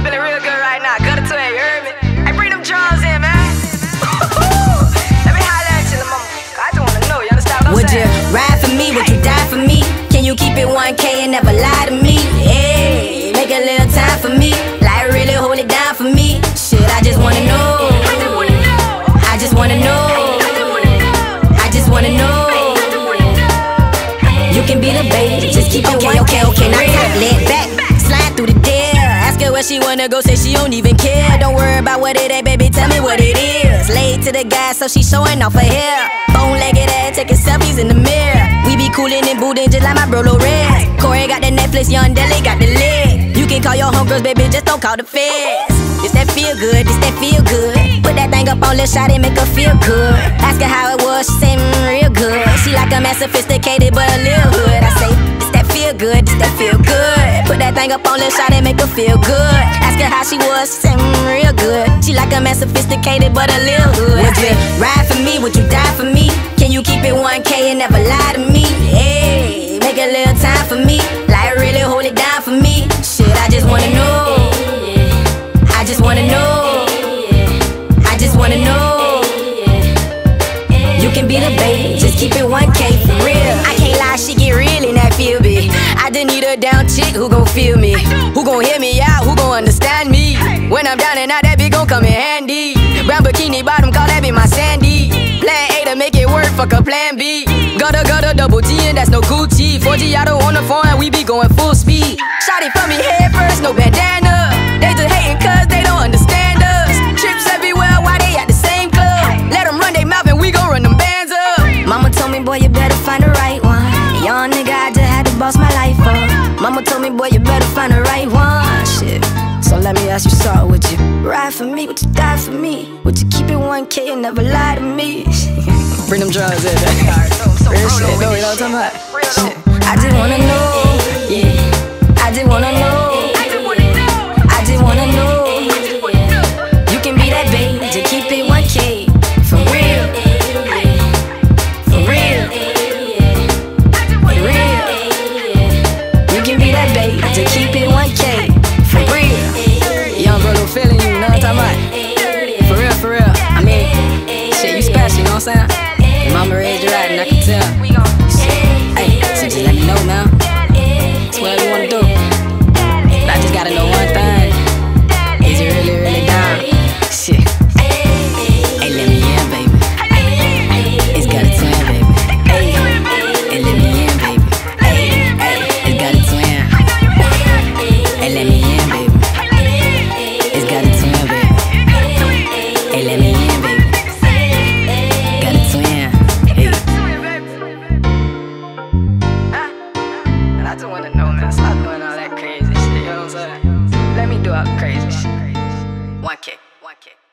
I'm feeling real good right now. Gutter to it, you heard me? Hey, bring them drums in, man. Let me holler at you, mama. I just wanna know, you understand what I'm Would you saying? ride for me? Would you die for me? Can you keep it 1K and never lie to me? Hey, make a little time for me. Like really hold it down for me. Shit, I just wanna know. I just wanna know. I just wanna know. You can be the baby, just keep it okay, okay, okay. Now top leg back, Where she wanna go, say she don't even care. Don't worry about what it ain't, baby. Tell me what it is. Laid to the guy, so she showing off her hair. Bone legged ass, taking selfies in the mirror. We be coolin' and bootin' just like my bro Lorez. Corey got the Netflix, Young Deli got the leg. You can call your homegirls, baby, just don't call the feds. This that feel good, this that feel good. Put that thing up on lil' shot and make her feel good. Ask her how it was, she say mm, real good. She like a man sophisticated but a little hood. I say this that feel good, this that feel good. That thing up on lil' shot and make her feel good. Ask her how she was, she say mm, real good. She like a man sophisticated but a little hood. Would you ride for me? Would you die for me? Can you keep it 1K and never lie to me? Hey, make a little time for me. Like really hold it down for me. Shit, I just wanna know. I just wanna know. I just wanna know. You can be the baby, just keep it 1K for real. Down chick who gon' feel me. Who gon' hear me out, who gon' understand me. When I'm down and out, that bitch gon' come in handy. Brown bikini bottom, call that be my Sandy. Plan A to make it work, fuck a plan B. Gutta, gutta, double T, and that's no Gucci. 4G auto on the phone, and we be going full speed. Shot it for me head first, no bandana. They just hating cause they don't understand us. Trips everywhere, why they at the same club? Let them run their mouth and we gon' run them bands up. Mama told me, boy, you better find the right one. Young nigga, I Mama told me, boy, you better find the right one. Shit. So let me ask you, sorry, would you ride for me? Would you die for me? Would you keep it 1K and never lie to me? Bring them drugs in. Real shit, no, you know what I'm talking about? Shit. I just wanna know, what I'm saying? Mama raised you right, and I can tell. Just wanna know, man. Stop doing all that crazy shit. You know what I'm saying? Let me do all crazy shit. 1K, 1K.